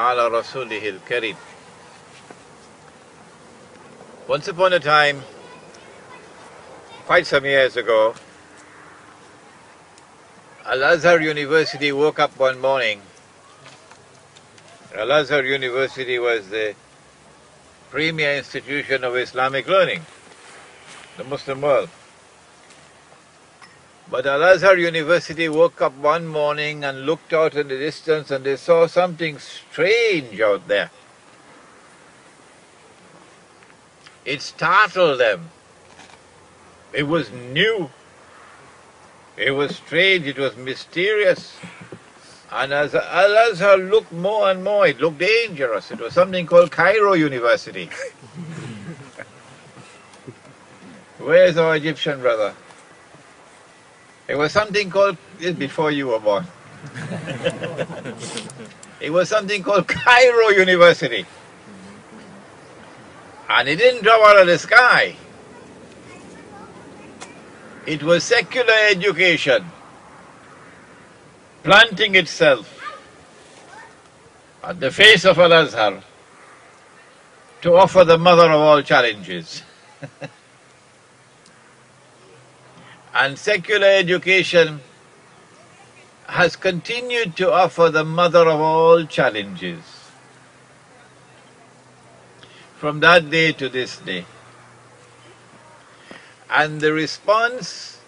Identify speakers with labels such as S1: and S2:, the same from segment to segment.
S1: نصلي على رسوله الكريم Once upon a time, quite some years ago, Al-Azhar University woke up one morning. Al-Azhar University was the premier institution of Islamic learning, the Muslim world. But Al Azhar University woke up one morning and looked out in the distance and they saw something strange out there. It startled them. It was new. It was strange. It was mysterious. And as Al Azhar looked more and more, it looked dangerous. It was something called Cairo University. Where's our Egyptian brother? It was something called, before you were born. it was something called Cairo University. And it didn't drop out of the sky. It was secular education planting itself at the face of Al Azhar to offer the mother of all challenges. and secular education has continued to offer the mother of all challenges. From that day to this day. And the response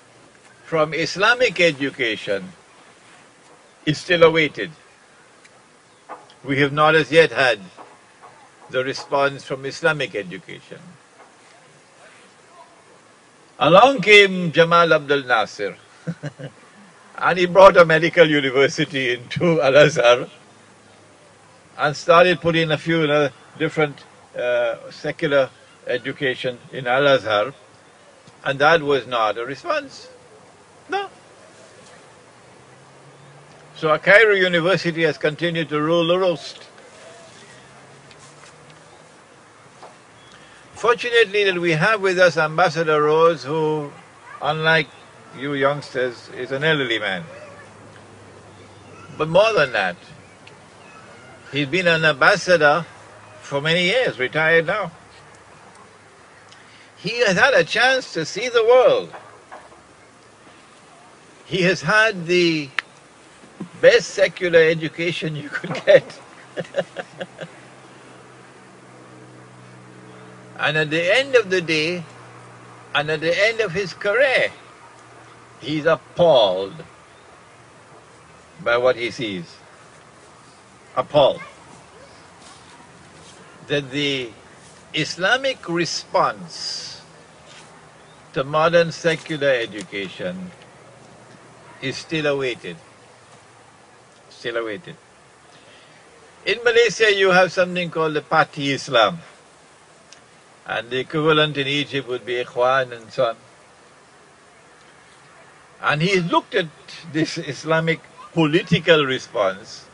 S1: from Islamic education is still awaited. We have not as yet had the response from Islamic education. Along came Jamal Abdel Nasser and he brought a medical university into Al Azhar and started putting a few uh, different uh, secular education in Al Azhar, and that was not a response. No. So Cairo University has continued to rule the roost. Fortunately that we have with us Ambassador Rose who, unlike you youngsters, is an elderly man. But more than that, he's been an ambassador for many years, retired now. He has had a chance to see the world. He has had the best secular education you could get. And at the end of the day, and at the end of his career, he's appalled by what he sees. Appalled. That the Islamic response to modern secular education is still awaited. Still awaited. In Malaysia, you have something called the Party Islam and the equivalent in Egypt would be Ikhwan and so on. And he looked at this Islamic political response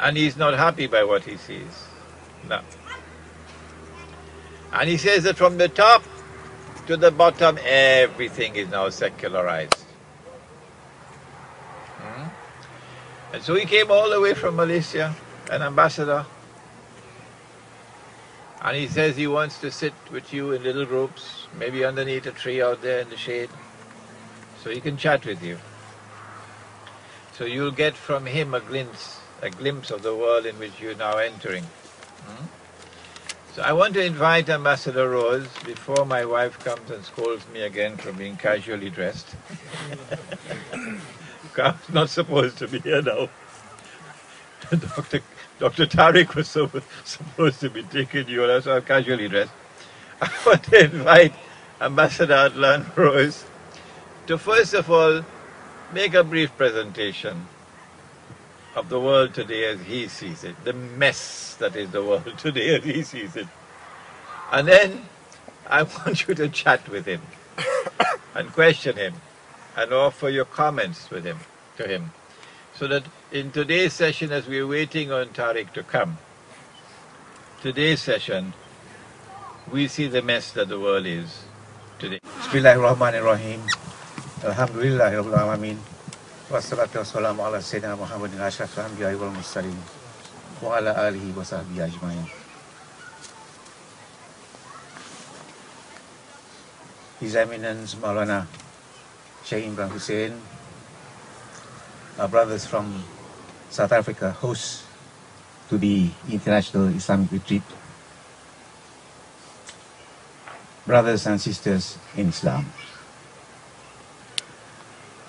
S1: and he's not happy by what he sees. No. And he says that from the top to the bottom, everything is now secularized. Hmm? And so he came all the way from Malaysia, an ambassador, and he says he wants to sit with you in little groups, maybe underneath a tree out there in the shade, so he can chat with you. So you'll get from him a glimpse, a glimpse of the world in which you're now entering. Hmm? So I want to invite Ambassador Rose, before my wife comes and scolds me again for being casually dressed. I'm not supposed to be here now. Dr. Dr. Tariq was so, supposed to be taking you, that's why I'm casually dressed. I want to invite Ambassador Adlan Rose to first of all make a brief presentation of the world today as he sees it, the mess that is the world today as he sees it. And then I want you to chat with him and question him and offer your comments with him to him so that in today's session, as we're waiting on Tariq to come, today's session, we see the mess that the world is today.
S2: Bismillahirrahmanirrahim. Alhamdulillah Rabbil Alamin. Wassalatu wassalamu ala sayyidina Muhammadin anbiya'i wal wa ala alihi wa sahbihi ajma'in. His Eminence Maulana Sheikh Imran Hosein, our brothers from South Africa, hosts to the International Islamic Retreat. Brothers and sisters in Islam.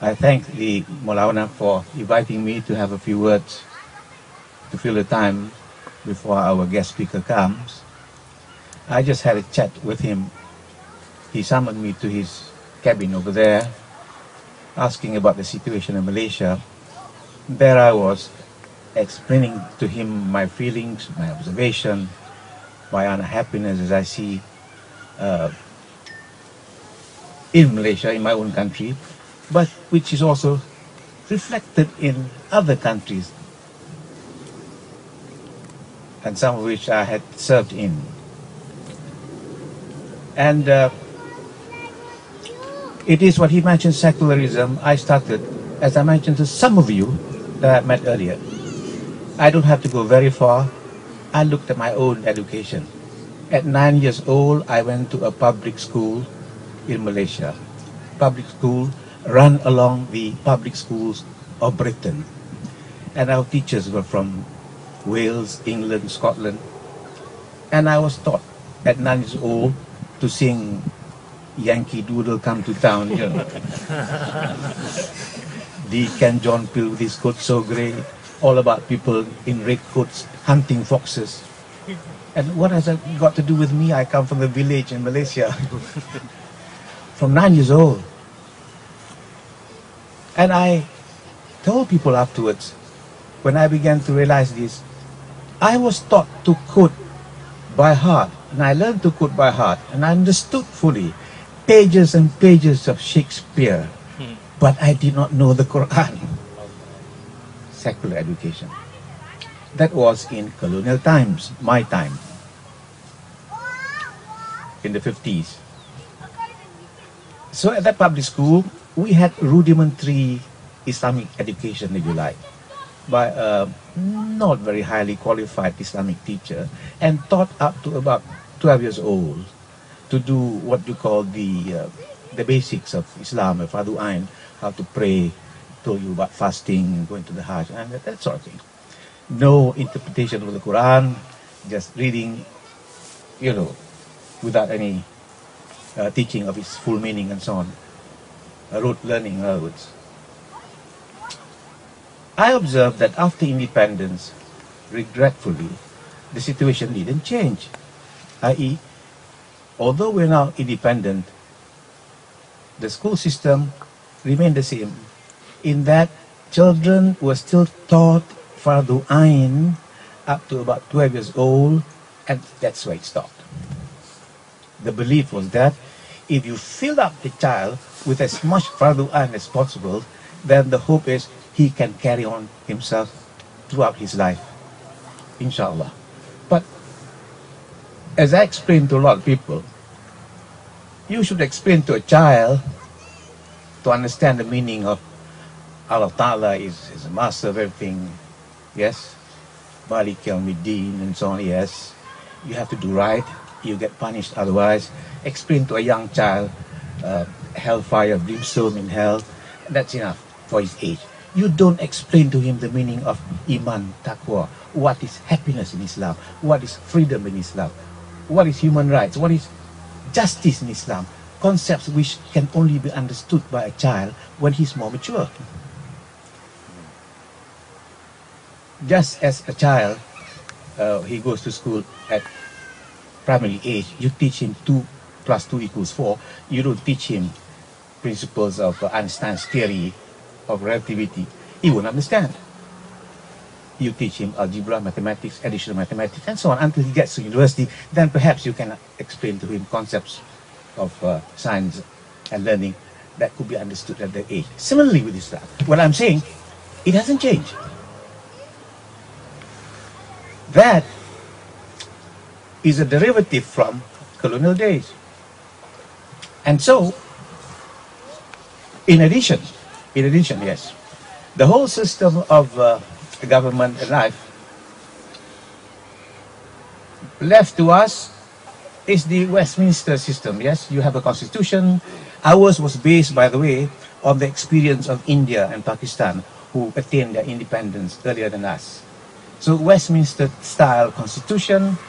S2: I thank the Maulana for inviting me to have a few words to fill the time before our guest speaker comes. I just had a chat with him. He summoned me to his cabin over there, asking about the situation in Malaysia. There I was, explaining to him my feelings, my observation, my unhappiness as I see uh, in Malaysia, in my own country, but which is also reflected in other countries, and some of which I had served in. And uh, it is what he mentioned secularism. I started, as I mentioned to some of you that I met earlier. I don't have to go very far. I looked at my own education. At nine years old, I went to a public school in Malaysia. Public school run along the public schools of Britain. And our teachers were from Wales, England, Scotland. And I was taught at nine years old to sing Yankee Doodle Come to Town, you know. the Ken John Peel with his coat so grey, all about people in red coats hunting foxes. And what has that got to do with me? I come from a village in Malaysia. from nine years old. And I told people afterwards, when I began to realize this, I was taught to quote by heart, and I learned to quote by heart, and I understood fully pages and pages of Shakespeare, but I did not know the Quran. Secular education. That was in colonial times, my time, in the 50s. So at that public school, we had rudimentary Islamic education, if you like, by a not very highly qualified Islamic teacher, and taught up to about 12 years old to do what you call the uh, the basics of Islam, Fardu Ain, how to pray, told you about fasting, going to the Hajj, and that, sort of thing. No interpretation of the Quran, just reading, you know, without any uh, teaching of its full meaning and so on. Uh, rote learning, in other words. I observed that after independence, regretfully, the situation didn't change. I.e., although we're now independent, the school system remained the same in that children were still taught Fardu Ain up to about 12 years old, and that's where it stopped. The belief was that if you fill up the child with as much Fardu Ain as possible, then the hope is he can carry on himself throughout his life. Inshallah. But as I explained to a lot of people, you should explain to a child to understand the meaning of Allah Ta'ala is, is the master of everything. Yes? Malik Yawmiddin and so on, yes. You have to do right. You get punished otherwise. Explain to a young child uh, hellfire, brimstone in hell. That's enough for his age. You don't explain to him the meaning of Iman, Taqwa, what is happiness in Islam, what is freedom in Islam, what is human rights, what is justice in Islam, concepts which can only be understood by a child when he's more mature. Just as a child, uh, he goes to school at primary age, you teach him 2 plus 2 equals 4. You don't teach him principles of uh, Einstein's theory of relativity. He won't understand. You teach him algebra, mathematics, additional mathematics, and so on until he gets to university. Then perhaps you can explain to him concepts of uh, science and learning that could be understood at that age. Similarly with Islam, what I'm saying, it hasn't changed. That is a derivative from colonial days. And so, in addition, in addition, yes, The whole system of uh, government and life left to us is the Westminster system. Yes, you have a constitution. Ours was based, by the way, on the experience of India and Pakistan, who attained their independence earlier than us. So Westminster style constitution,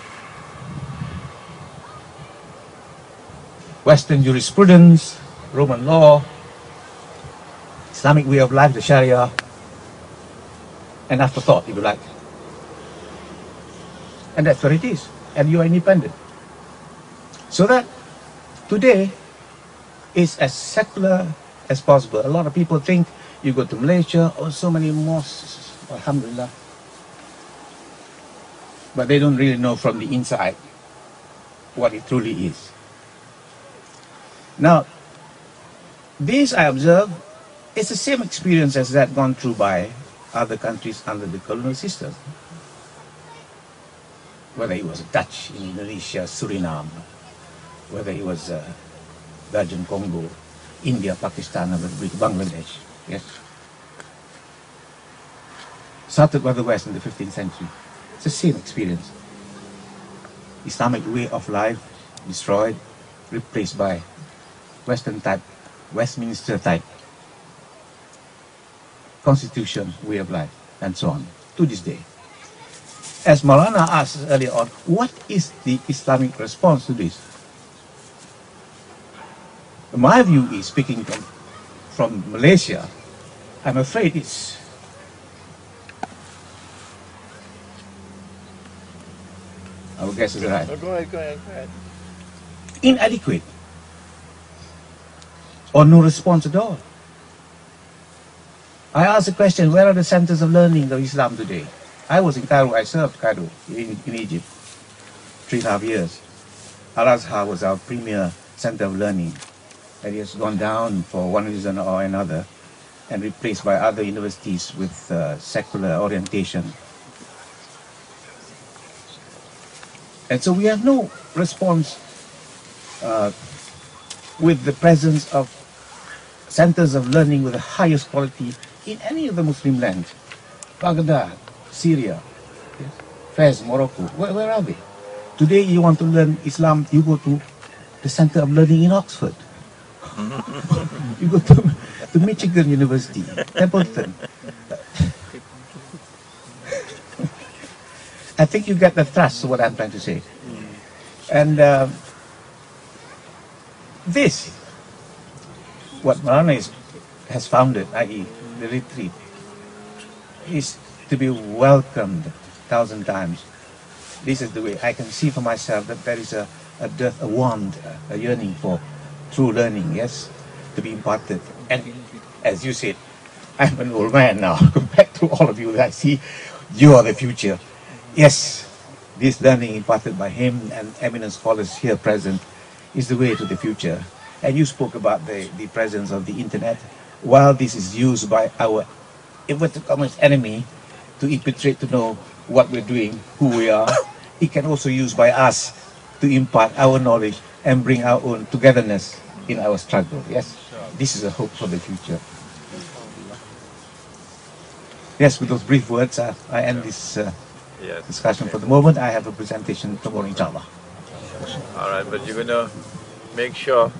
S2: Western jurisprudence, Roman law, Islamic way of life, the Sharia, and afterthought, if you like. And that's what it is. And you are independent. So that today is as secular as possible. A lot of people think you go to Malaysia, oh, so many mosques, alhamdulillah. But they don't really know from the inside what it truly is. Now, this I observe is the same experience as that gone through by other countries under the colonial system. Whether it was Dutch in Indonesia, Suriname, whether it was uh, Belgian Congo, India, Pakistan, Bangladesh. Yes. Started by the West in the 15th century. It's the same experience. Islamic way of life destroyed, replaced by Western type, Westminster type constitution, way of life, and so on, to this day. As Maulana asked earlier on, what is the Islamic response to this? My view is, speaking from, from Malaysia, I'm afraid it's would guess is right.
S1: go ahead, go ahead, go ahead.
S2: Inadequate. Or no response at all. I asked the question, where are the centers of learning of Islam today? I was in Cairo, I served Cairo in, in Egypt, three and a half years. Al-Azhar was our premier center of learning. It has gone down for one reason or another and replaced by other universities with uh, secular orientation. And so we have no response uh, with the presence of centers of learning with the highest quality in any of the Muslim lands. Baghdad, Syria, Fez, Morocco, where, where are they? Today you want to learn Islam, you go to the center of learning in Oxford. you go to, to Michigan University, Templeton. I think you get the thrust of what I'm trying to say. And uh, this, what Maulana is, has founded, i.e., the retreat, is to be welcomed a thousand times. This is the way I can see for myself that there is a, a dearth, a want, a yearning for true learning, yes, to be imparted. And as you said, I'm an old man now, compared to all of you that I see, you are the future. Yes, this learning imparted by him and eminent scholars here present is the way to the future. And you spoke about the, the presence of the internet. While this is used by our inverted commerce enemy to infiltrate to know what we're doing, who we are, it can also be used by us to impart our knowledge and bring our own togetherness in our struggle. Yes, this is a hope for the future. Yes, with those brief words, uh, I end this uh, discussion for the moment. I have a presentation tomorrow, inshallah.
S1: All right, but you're gonna make sure